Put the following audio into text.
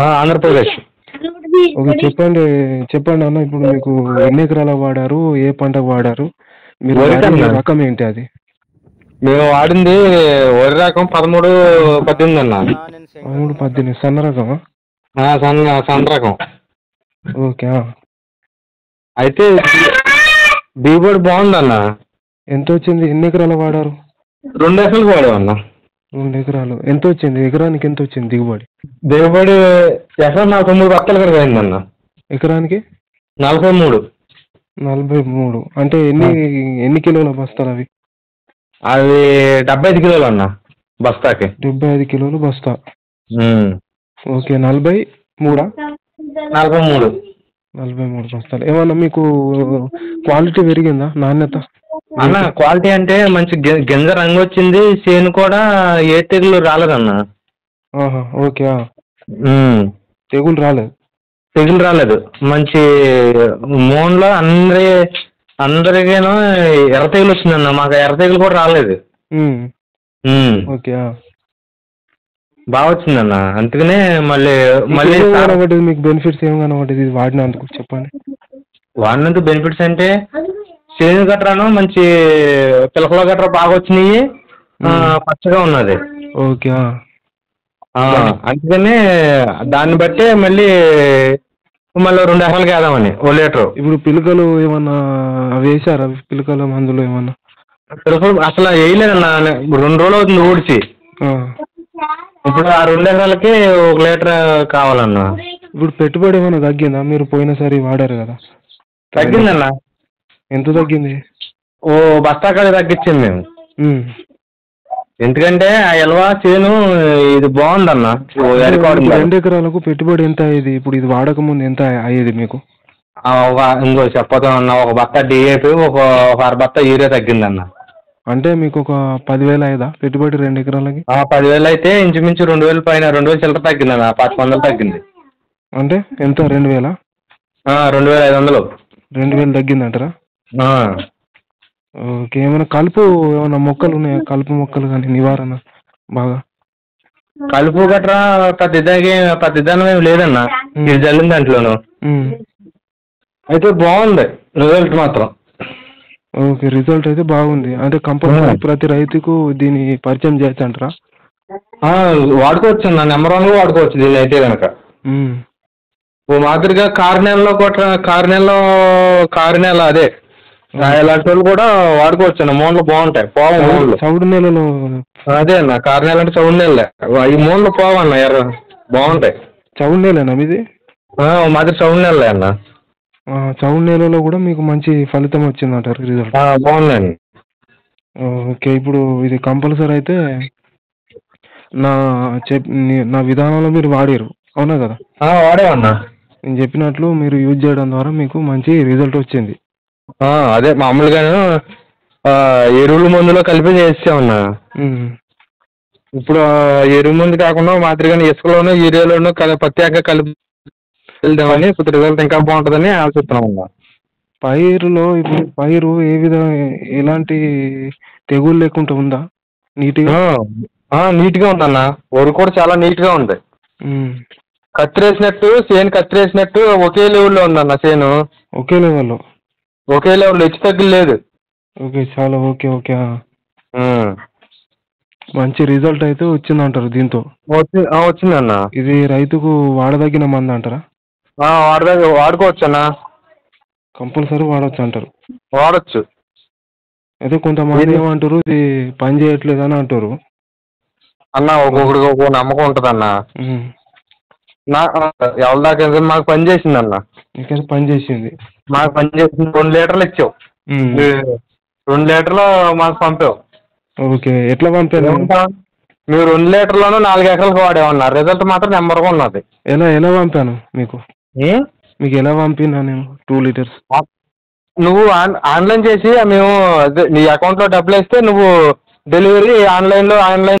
ఆ, ఆంధ్రప్రదేశ్. చెప్పండి చెప్పండి అన్న ఇప్పుడు మీకు ఎన్ని ఎకరాలకు వాడారు ఏ పంటకు వాడారు? మీరు వాడిన. రకం. ఏంటి అది? మేము వాడింది వరి రకం పదమూడు పద్దెనిమిది అన్న. మూడు పద్దెనిమిది సన్న రకమా? ఆ, సన్న సన్న రకం. ఓకే. అయితే దిగుబడి బాగుందన్న. ఎంత వచ్చింది ఎన్ని ఎకరాలు వాడారు? రెండు ఎకరాలకు వాడామన్న. రెండు ఎకరాలు. ఎంత వచ్చింది ఎకరానికి ఎంత వచ్చింది దిగుబడి? దిగుబడి ఎకరం నలభై మూడు బత్తలు కనుక అయిందన్న ఎకరానికి? నలభై మూడు. నలభై మూడు. అంటే ఎన్ని ఎన్ని కిలోల బస్తాలు అవి? అవి డెబ్బై ఐదు కిలోలు అన్న బస్తాకి. డెబ్బై ఐదు కిలోలు బస్తా. ఓకే నలభై మూడా? నలభై మూడు. నలభై మూడు బస్తాలు ఏమన్నా మీకు క్వాలిటీ పెరిగిందా? నాణ్యత? అన్న క్వాలిటీ అంటే మంచి గి- గింజ రంగు వచ్చింది చేను కూడా ఏ తెగులు రాలేదన్న. ఆహా ఓకే ఆ. ఉమ్. తెగులు రాలేదు? తెగులు రాలేదు. మంచి మూన్లో అందరి అందరికీను ఎర్ర తెగులు వచ్చిందన్న. మాకు ఎర్ర తెగులు కూడా రాలేదు. ఉమ్, ఉమ్. ఓకే ఆ. బాగా వచ్చిందన్న. అందుకనే మళ్ళీ మళ్ళీ మీకు బెనిఫిట్స్ ఏం కనబడ్డది ఇది వాడినందుకు చెప్పండి. వాడినందుకు బెనిఫిట్స్ అంటే చేను గట్రాను మంచి పిలకల గట్రా బాగా వచ్చినాయి. పచ్చగా ఉన్నది. ఓకే అందుకని దాన్ని బట్టి మళ్ళీ మళ్ళీ రెండు ఎకరాలకి వేద్దామని ఓ లీటరు. ఇప్పుడు పిలకలు ఏమన్నా అవి వేసారా పిలకల మందులు ఏమన్నా? పిలకలు అసలు వేయలేదన్న. రెండు రోజులు అవుతుంది ఊడిచి. ఇప్పుడు ఆ రెండు ఎకరాలకి ఒక లీటర్ కావాలన్న. ఇప్పుడు పెట్టుబడి ఏమైనా తగ్గిందా? మీరు పోయినసారి వాడారు కదా. తగ్గిందన్న. ఎంత తగ్గింది? ఓ బస్తా కాడి తగ్గించాం మేము. ఎందుకంటే ఆ ఎలవా చేను ఇది బాగుందన్న. రెండు ఎకరాలకు పెట్టుబడి ఎంత అయ్యేది? ఇప్పుడు ఇది వాడక ముందు ఎంత అయ్యేది మీకు? ఇంకో చెప్పతాం అన్న. ఒక బత్త డిఏపి ఒక ఒక అర బత్త యూరియా తగ్గిందన్న. అంటే మీకు ఒక పదివేలు అయ్యేదా? పెట్టుబడి రెండు ఎకరాలకి? పదివేలు అయితే ఇంచుమించు రెండు వేలు పైన రెండు వేలు చిల్లర తగ్గిందన్న పాతిక వందలు తగ్గింది. అంటే ఎంత? రెండు వేల? రెండు వేల ఐదు వందలు. రెండు వేలు తగ్గిందంటారా. ఓకే ఏమైనా కలుపు ఏమైనా మొక్కలు ఉన్నాయా? కలుపు మొక్కలు కానీ నివారణ బాగా? కలుపు గట్రా పెద్ద ఇదానికి పెద్ద ఇదానం ఏమి లేదన్న ఇది జల్లిన దాంట్లోను. అయితే బాగుంది రిజల్ట్ మాత్రం. ఓకే రిజల్ట్ అయితే బాగుంది. అంటే కంపల్సరీ. ప్రతి రైతుకు దీన్ని పరిచయం చేయొచ్చు అంటారా ఆ, వాడుకోవచ్చు అన్న. నెంబర్ వన్గా వాడుకోవచ్చు దీన్ని అయితే కనుక. ఓ మాదిరిగా కారు నెలలో కొట్ట కారు నెలలో కారు నెల అదే. ఇలాంటి వాళ్ళు కూడా వాడుకోవచ్చు అన్న. మూలలు బాగుంటాయి. పోవ మూలలు చౌడు నేలలో అదే అన్న. కారు నెల అంటే చౌడు నెలలే. ఈ మూలలు పోవన్న ఎర్ర. బాగుంటాయి. చౌడు నేలేనా మీది? ఆ, మాదిరి చౌడు నెలలే అన్న. చౌడు నేలలో కూడా మీకు మంచి ఫలితం వచ్చింది అంటారు రిజల్ట్ బాగుందండి. ఓకే ఇప్పుడు ఇది కంపల్సరీ అయితే నా చెప్ నీ- విధానంలో మీరు వాడారు. అవునా కదా? వాడేవన్నా నేను చెప్పినట్లు మీరు యూజ్ చేయడం ద్వారా మీకు మంచి రిజల్ట్ వచ్చింది. అదే మామూలుగాను ఆ, ఎరువుల మందులో కలిపి చేసామన్నా. ఉమ్. ఇప్పుడు ఎరువు మందు కాకుండా మాదిరిగానే ఇసుకలోను యూరియాలోను కలి ప్రత్యేకంగా కలిపి వెళ్దామని ఇప్పుడు రిజల్ట్ ఇంకా బాగుంటుందని ఆలోచిస్తున్నాం అన్న. పైరులో ఇప్పుడు పైరు ఏ విధంగా ఎలాంటి తెగులు లేకుండా ఉందా? నీట్గా? నీట్గా ఉందన్న. వరి కూడా చాలా నీట్గా ఉంది. కత్తిరేసినట్టు చేను కత్తిరేసినట్టు ఒకే లెవెల్లో ఉందన్న చేను. ఒకే లెవెల్లో ఒకే లెవెల్లో హెచ్చు తగ్గులు లేదు. ఓకే చాలా ఓకే ఓకే. మంచి రిజల్ట్ అయితే వచ్చింది అంటారు దీంతో వచ్చిందన్న. ఇది రైతుకు వాడదగిన మంది అంటారా? వాడదా వాడుకోవచ్చు అన్న. కంపల్సరీ వాడచ్చు అంటారు. వాడచ్చు. అయితే కొంతమంది ఏమంటారు ఇది పని చేయట్లేదు అని అంటారు. అన్న ఒక్కొక్కడికి ఒక్కొక్క నమ్మకం ఉంటుంది అన్న. నా ఎవరి దాకా మాకు పని చేసింది అన్న ఇక్కడ పని చేసింది. మాకు పని చేసింది రెండు లీటర్లు ఇచ్చావు. రెండు లీటర్లు మాకు పంపావు. ఓకే ఎట్లా పంపారు? మీరు రెండు లీటర్లోనూ నాలుగు ఎకరాలకు వాడేమన్నా రిజల్ట్ మాత్రం నెంబర్గా ఉన్నది. ఎలా ఎలా పంపాను మీకు? మీకు ఎలా పంపినా నేను టూ లీటర్స్. నువ్వు ఆన్ ఆన్లైన్ చేసి మేము నీ అకౌంట్లో డబ్బులు వేస్తే నువ్వు డెలివరీ ఆన్లైన్లో ఆన్లైన్